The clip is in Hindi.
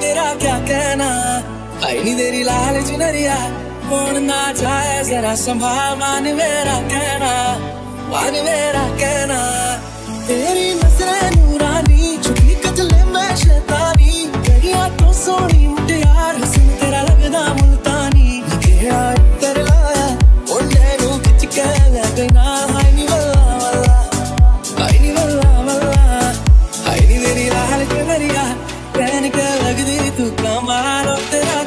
तेरा क्या कहना? आई नी तेरी लाल चुनरिया कौन ना जाए जरा संभाल, मान मेरा कहना। मान मेरा कहना। तेरी नूरानी चुकी मैं शैतानी। तो सोनी हसन तेरा लगदा मुल्तानी। लगे उत्तर लाया किच कह ना। नी वल्ला वल्ला नी वल्ला वल्ला नी तेरी लाल चुनरिया grito camarotera